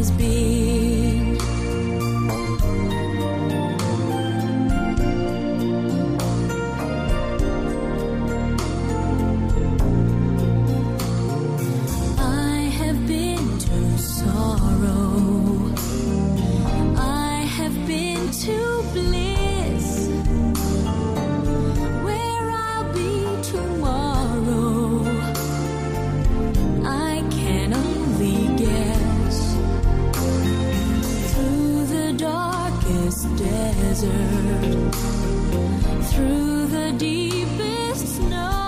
has been. Desert, through the deepest snow.